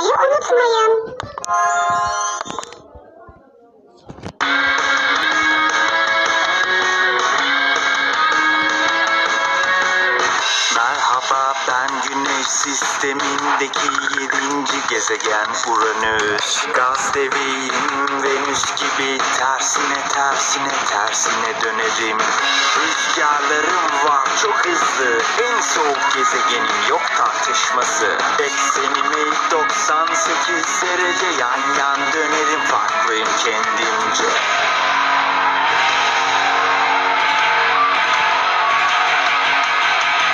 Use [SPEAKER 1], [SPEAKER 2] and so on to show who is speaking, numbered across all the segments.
[SPEAKER 1] atmayı unutmayın.
[SPEAKER 2] Merhaba ben Güneş sistemindeki yedinci gezegen Uranüs. Gaz deviyim Venüs gibi tersine tersine tersine dönerim. Rüzgarlarım var çok hızlı. En soğuk gezegenim yok tartışması. Eksenimi 98 derece yan yan dönerim Farklıyım kendimce.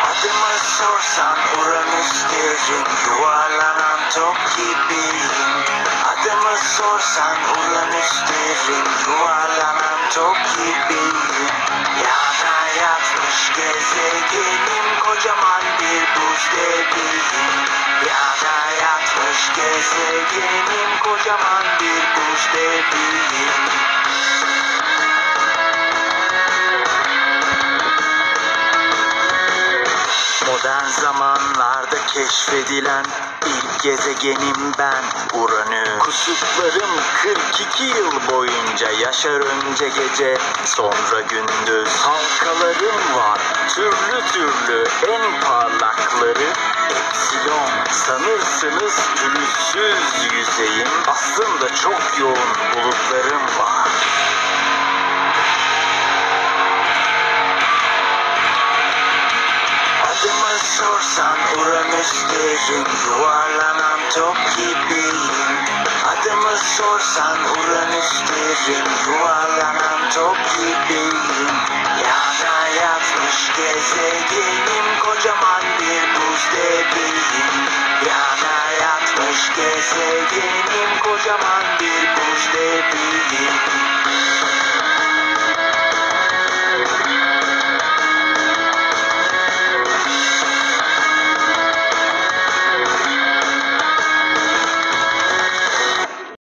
[SPEAKER 2] Adımı sorsan Uranüs derim Yuvarlanan top gibiyim. Adımı sorsan Uranüs derim Yuvarlanan top gibiyim. Yana yatmış gezegenim Kocaman bir buz deviyim gezegenim Kocaman bir buz deviyim Modern zamanlarda keşfedilen ilk gezegenim ben Uranüs. Kutuplarım 42 yıl boyunca yaşar önce gece sonra gündüz. Halkalarım var türlü türlü en parlakları sanırsınız pürüzsüz yüzeyim. Aslında çok yoğun bulutlarım var. Adımı sorsan Uranüs derim Yuvarlanan top gibiyim. Adımı sorsan Uranüs derim Yuvarlanan top gibiyim. Yana yatmış gezegenim Kocaman Sevgilim kocaman bir buz deviyim